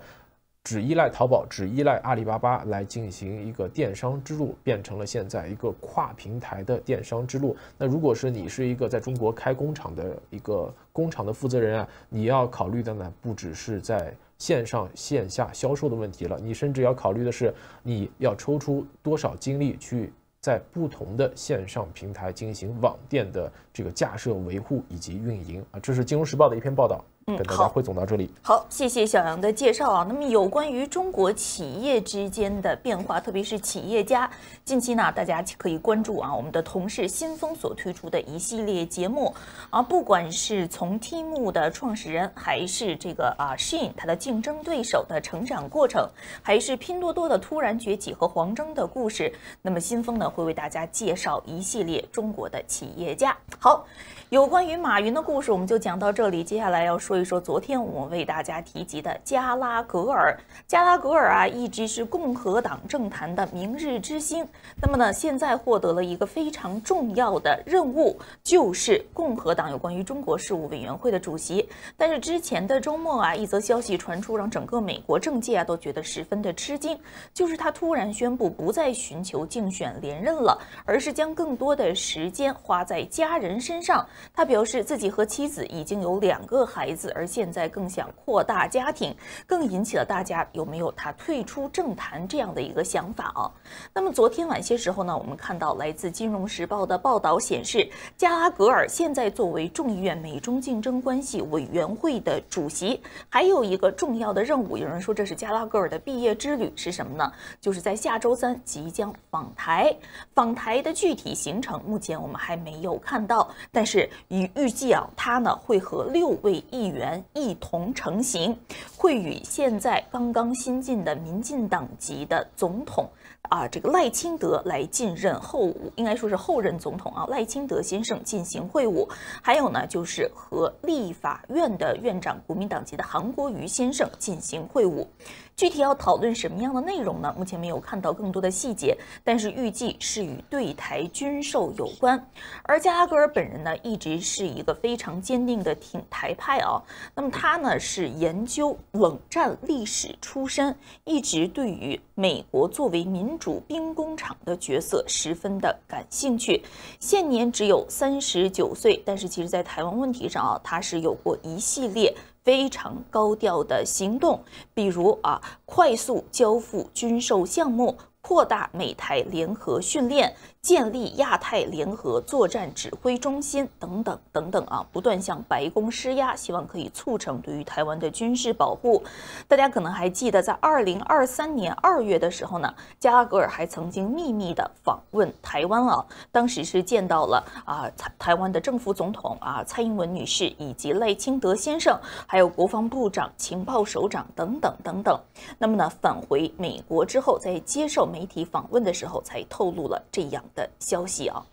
只依赖淘宝，只依赖阿里巴巴来进行一个电商之路，变成了现在一个跨平台的电商之路。那如果是你是一个在中国开工厂的一个工厂的负责人啊，你要考虑的呢，不只是在线上线下销售的问题了，你甚至要考虑的是，你要抽出多少精力去。在不同的线上平台进行网店的这个架设、维护以及运营啊。这是《金融时报》的一篇报道。嗯跟大家好汇总到这里。好，谢谢小杨的介绍啊。那么有关于中国企业之间的变化，特别是企业家，近期呢，大家可以关注啊，我们的同事新风所推出的一系列节目啊，不管是从 Temu 的创始人，还是这个啊 Shein 它的竞争对手的成长过程，还是拼多多的突然崛起和黄峥的故事，那么新风呢会为大家介绍一系列中国的企业家。好。有关于马云的故事，我们就讲到这里。接下来要说一说昨天我们为大家提及的加拉格尔。加拉格尔啊，一直是共和党政坛的明日之星。那么呢，现在获得了一个非常重要的任务，就是共和党有关于中国事务委员会的主席。但是之前的周末啊，一则消息传出，让整个美国政界啊都觉得十分的吃惊，就是他突然宣布不再寻求竞选连任了，而是将更多的时间花在家人身上。他表示自己和妻子已经有两个孩子，而现在更想扩大家庭，更引起了大家有没有他退出政坛这样的一个想法啊？那么昨天晚些时候呢，我们看到来自《金融时报》的报道显示，加拉格尔现在作为众议院美中竞争关系委员会的主席，还有一个重要的任务，有人说这是加拉格尔的毕业之旅是什么呢？就是在下周三即将访台，访台的具体行程目前我们还没有看到，但是。预预计啊，他呢会和六位议员员一同成行，会与现在刚刚新进的民进党籍的总统啊，这个赖清德来进任后，应该说是后任总统啊，赖清德先生进行会晤。还有呢，就是和立法院的院长国民党籍的韩国瑜先生进行会晤。具体要讨论什么样的内容呢？目前没有看到更多的细节，但是预计是与对台军售有关。而加拉格尔本人呢，一直是一个非常坚定的挺台派啊。那么他呢是研究冷战历史出身，一直对于美国作为民主兵工厂的角色十分的感兴趣。现年只有三十九岁，但是其实在台湾问题上啊，他是有过一系列。非常高调的行动，比如啊，快速交付军售项目，扩大美台联合训练。建立亚太联合作战指挥中心等等等等啊，不断向白宫施压，希望可以促成对于台湾的军事保护。大家可能还记得，在二零二三年二月的时候呢，加拉格尔还曾经秘密的访问台湾啊，当时是见到了啊台台湾的政府总统啊蔡英文女士以及赖清德先生，还有国防部长、情报首长等等等等。那么呢，返回美国之后，在接受媒体访问的时候，才透露了这样。的消息啊，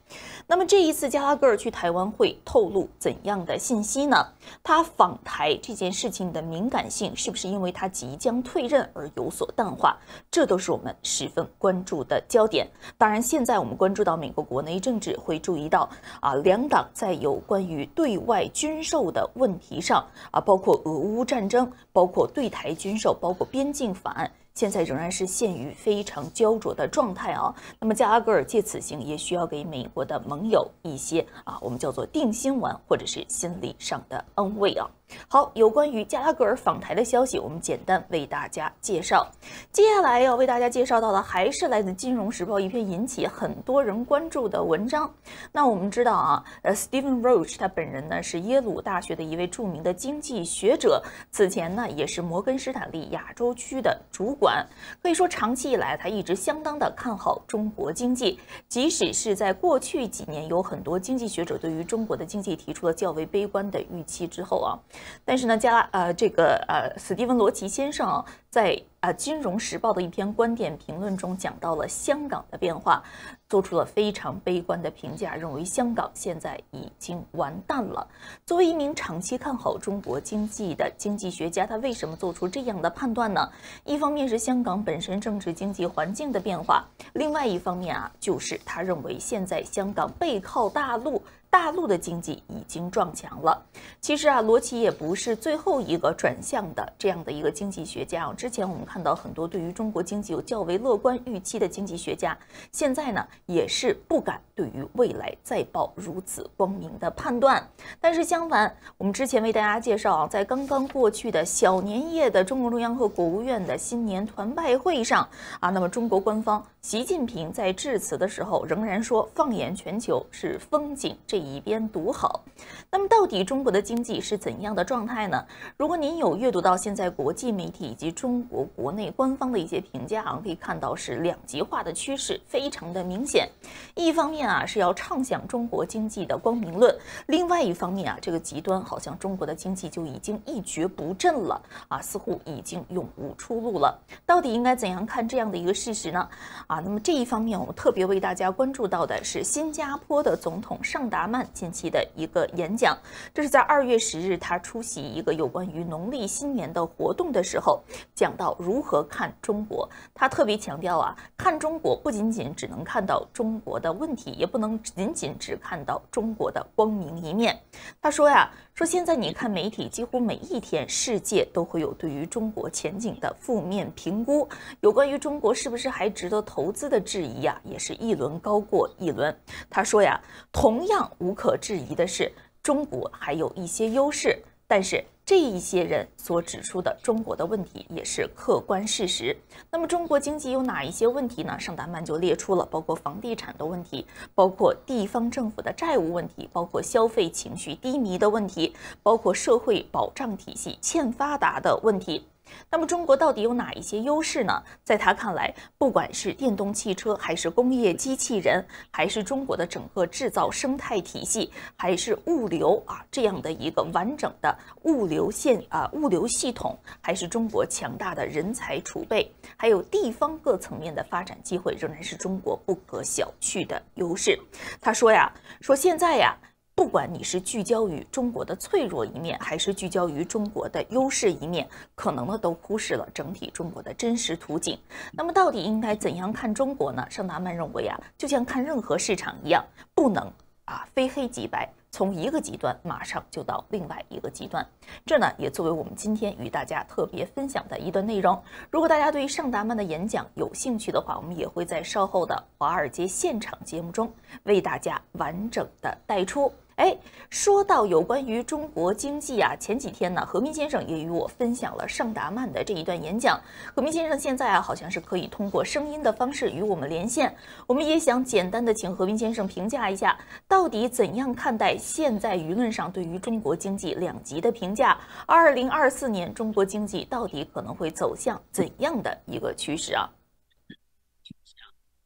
那么这一次加拉格尔去台湾会透露怎样的信息呢？他访台这件事情的敏感性是不是因为他即将退任而有所淡化？这都是我们十分关注的焦点。当然，现在我们关注到美国国内政治，会注意到啊，两党在有关于对外军售的问题上啊，包括俄乌战争，包括对台军售，包括边境法案。现在仍然是陷于非常焦灼的状态啊。那么加阿格尔借此行也需要给美国的盟友一些啊，我们叫做定心丸或者是心理上的安慰啊。好，有关于加拉格尔访台的消息，我们简单为大家介绍。接下来要为大家介绍到的还是来自《金融时报》一篇引起很多人关注的文章。那我们知道啊，呃，Stephen Roach 他本人呢是耶鲁大学的一位著名的经济学者，此前呢也是摩根士坦利亚洲区的主管。可以说，长期以来他一直相当的看好中国经济，即使是在过去几年有很多经济学者对于中国的经济提出了较为悲观的预期之后啊。但是呢，加拉呃这个呃史蒂文罗奇先生，在啊《金融时报》的一篇观点评论中讲到了香港的变化，做出了非常悲观的评价，认为香港现在已经完蛋了。作为一名长期看好中国经济的经济学家，他为什么做出这样的判断呢？一方面是香港本身政治经济环境的变化，另外一方面啊，就是他认为现在香港背靠大陆。大陆的经济已经撞墙了。其实啊，罗奇也不是最后一个转向的这样的一个经济学家啊。之前我们看到很多对于中国经济有较为乐观预期的经济学家，现在呢也是不敢对于未来再抱如此光明的判断。但是相反，我们之前为大家介绍啊，在刚刚过去的小年夜的中共中央和国务院的新年团拜会上啊，那么中国官方习近平在致辞的时候仍然说，放眼全球是风景这一边读好。那么到底中国的经济是怎样的状态呢？如果您有阅读到现在国际媒体以及中国国内官方的一些评价啊，可以看到是两极化的趋势非常的明显。一方面啊是要畅想中国经济的光明论，另外一方面啊这个极端好像中国的经济就已经一蹶不振了啊，似乎已经永无出路了。到底应该怎样看这样的一个事实呢？啊，那么这一方面我们特别为大家关注到的是新加坡的总统尚达曼近期的一个演讲，这是在二月十日他出席一个有关于农历新年的活动的时候，讲到如何看中国。他特别强调啊，看中国不仅仅只能看到中国的问题，也不能仅仅只看到中国的光明一面。他说呀，说现在你看媒体，几乎每一天世界都会有对于中国前景的负面评估，有关于中国是不是还值得投资的质疑啊，也是一轮高过一轮。他说呀，同样无可置疑的是，中国还有一些优势，但是这一些人所指出的中国的问题也是客观事实。那么中国经济有哪一些问题呢？尚达曼就列出了，包括房地产的问题，包括地方政府的债务问题，包括消费情绪低迷的问题，包括社会保障体系欠发达的问题。那么中国到底有哪一些优势呢？在他看来，不管是电动汽车，还是工业机器人，还是中国的整个制造生态体系，还是物流啊这样的一个完整的物流线啊物流系统，还是中国强大的人才储备，还有地方各层面的发展机会，仍然是中国不可小觑的优势。他说呀，说现在呀。不管你是聚焦于中国的脆弱一面，还是聚焦于中国的优势一面，可能呢都忽视了整体中国的真实图景。那么到底应该怎样看中国呢？盛达曼认为啊，就像看任何市场一样，不能啊非黑即白，从一个极端马上就到另外一个极端。这呢也作为我们今天与大家特别分享的一段内容。如果大家对尚达曼的演讲有兴趣的话，我们也会在稍后的华尔街现场节目中为大家完整的带出。哎，说到有关于中国经济啊，前几天呢，何明先生也与我分享了尚达曼的这一段演讲。何明先生现在啊，好像是可以通过声音的方式与我们连线。我们也想简单的请何明先生评价一下，到底怎样看待现在舆论上对于中国经济两极的评价？二零二四年中国经济到底可能会走向怎样的一个趋势啊？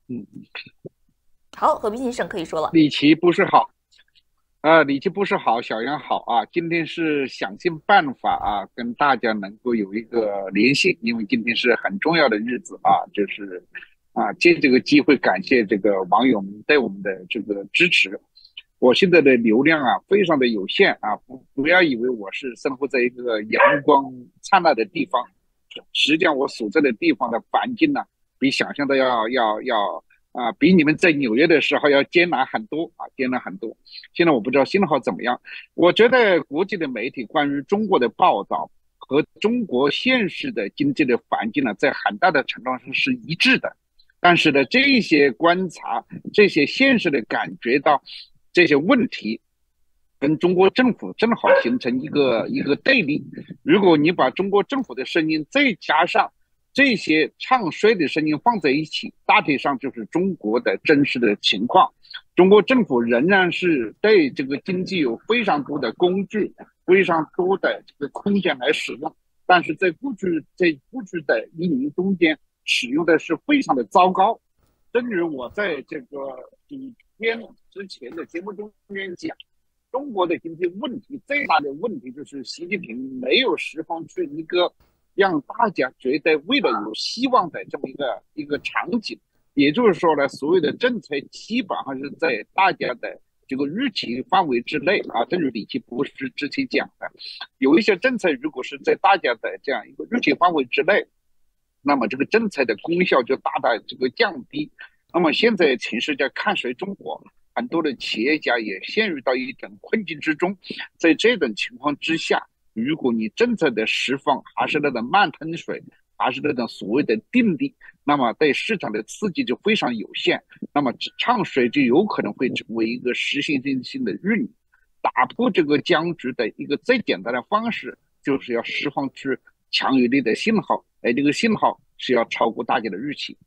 嗯，好，何斌先生可以说了。李琦不是好。啊，李琦不是好，小杨好啊！今天是想尽办法啊，跟大家能够有一个联系，因为今天是很重要的日子啊，就是啊，借这个机会感谢这个网友们对我们的这个支持。我现在的流量啊，非常的有限啊，不不要以为我是生活在一个阳光灿烂的地方，实际上我所在的地方的环境呢，比想象的要要要。啊，比你们在纽约的时候要艰难很多啊，艰难很多。现在我不知道信号怎么样。我觉得国际的媒体关于中国的报道和中国现实的经济的环境呢，在很大的程度上是一致的。但是呢，这些观察、这些现实的感觉到这些问题，跟中国政府正好形成一个一个对立。如果你把中国政府的声音再加上，这些唱衰的声音放在一起，大体上就是中国的真实的情况。中国政府仍然是对这个经济有非常多的工具、非常多的这个空间来使用，但是在过去在过去的一年中间，使用的是非常的糟糕。正如我在这个几天之前的节目中间讲，中国的经济问题最大的问题就是习近平没有释放出一个。让大家觉得未来有希望的这么一个一个场景，也就是说呢，所有的政策基本上是在大家的这个预期范围之内啊。正如李奇博士之前讲的，有一些政策如果是在大家的这样一个预期范围之内，那么这个政策的功效就大大这个降低。那么现在城市在看谁中国，很多的企业家也陷入到一种困境之中。在这种情况之下，如果你政策的释放还是那种慢吞水，还是那种所谓的定力，那么对市场的刺激就非常有限。那么唱水就有可能会成为一个实现性性的运。打破这个僵局的一个最简单的方式，就是要释放出强有力的信号，而这个信号是要超过大家的预期。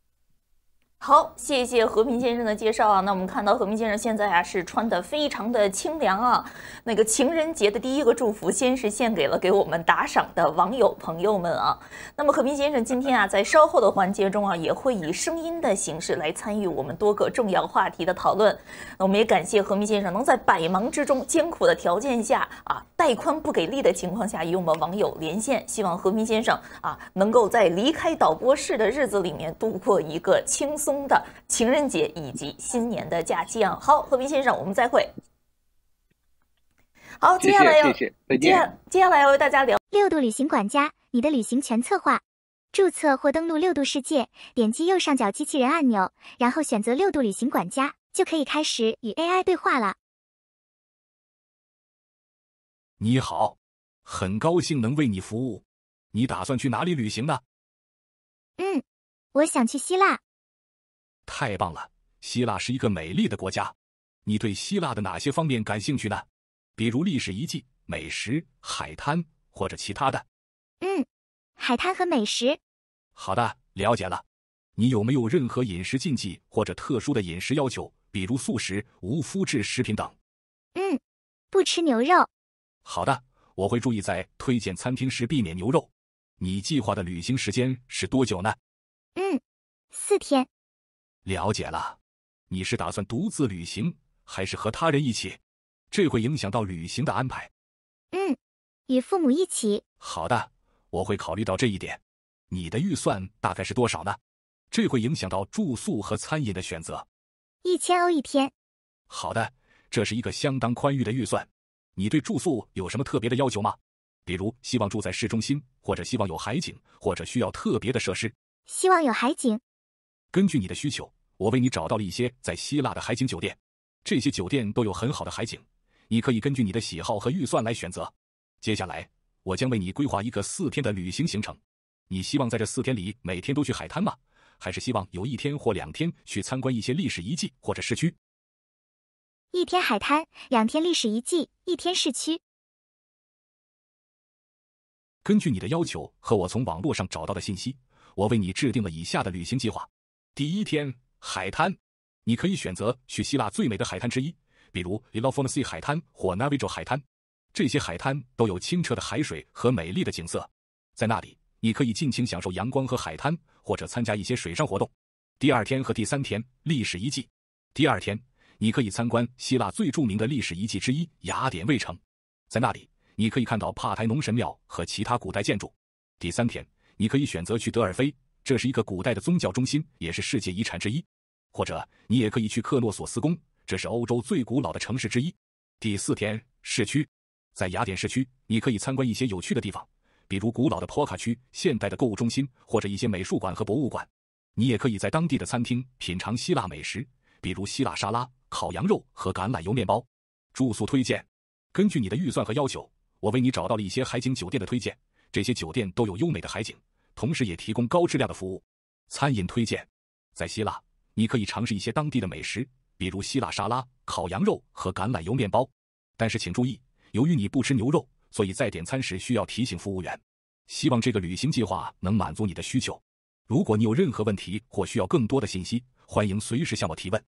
好，谢谢和平先生的介绍啊。那我们看到和平先生现在啊是穿的非常的清凉啊。那个情人节的第一个祝福，先是献给了给我们打赏的网友朋友们啊。那么和平先生今天啊，在稍后的环节中啊，也会以声音的形式来参与我们多个重要话题的讨论。那我们也感谢和平先生能在百忙之中、艰苦的条件下啊，带宽不给力的情况下与我们网友连线。希望和平先生啊，能够在离开导播室的日子里面度过一个轻松。松的情人节以及新年的假期啊，好，和平先生，我们再会。好，接下来要谢谢，再见。接接下来要为大家聊六度旅行管家，你的旅行全策划。注册或登录六度世界，点击右上角机器人按钮，然后选择六度旅行管家，就可以开始与 AI 对话了。你好，很高兴能为你服务。你打算去哪里旅行呢？嗯，我想去希腊。太棒了！希腊是一个美丽的国家，你对希腊的哪些方面感兴趣呢？比如历史遗迹、美食、海滩或者其他的？嗯，海滩和美食。好的，了解了。你有没有任何饮食禁忌或者特殊的饮食要求，比如素食、无麸质食品等？嗯，不吃牛肉。好的，我会注意在推荐餐厅时避免牛肉。你计划的旅行时间是多久呢？嗯，四天。了解了，你是打算独自旅行还是和他人一起？这会影响到旅行的安排。嗯，与父母一起。好的，我会考虑到这一点。你的预算大概是多少呢？这会影响到住宿和餐饮的选择。一千欧一天。好的，这是一个相当宽裕的预算。你对住宿有什么特别的要求吗？比如希望住在市中心，或者希望有海景，或者需要特别的设施？希望有海景。根据你的需求。我为你找到了一些在希腊的海景酒店，这些酒店都有很好的海景，你可以根据你的喜好和预算来选择。接下来，我将为你规划一个四天的旅行行程。你希望在这四天里每天都去海滩吗？还是希望有一天或两天去参观一些历史遗迹或者市区？一天海滩，两天历史遗迹，一天市区。根据你的要求和我从网络上找到的信息，我为你制定了以下的旅行计划。第一天。海滩，你可以选择去希腊最美的海滩之一，比如 Elefonsi 海滩或 Navigo 海滩。这些海滩都有清澈的海水和美丽的景色，在那里你可以尽情享受阳光和海滩，或者参加一些水上活动。第二天和第三天历史遗迹，第二天你可以参观希腊最著名的历史遗迹之一雅典卫城，在那里你可以看到帕台农神庙和其他古代建筑。第三天你可以选择去德尔菲。这是一个古代的宗教中心，也是世界遗产之一。或者你也可以去克诺索斯宫，这是欧洲最古老的城市之一。第四天，市区，在雅典市区，你可以参观一些有趣的地方，比如古老的坡卡区、现代的购物中心，或者一些美术馆和博物馆。你也可以在当地的餐厅品尝希腊美食，比如希腊沙拉、烤羊肉和橄榄油面包。住宿推荐，根据你的预算和要求，我为你找到了一些海景酒店的推荐。这些酒店都有优美的海景。同时也提供高质量的服务。餐饮推荐，在希腊，你可以尝试一些当地的美食，比如希腊沙拉、烤羊肉和橄榄油面包。但是请注意，由于你不吃牛肉，所以在点餐时需要提醒服务员。希望这个旅行计划能满足你的需求。如果你有任何问题或需要更多的信息，欢迎随时向我提问。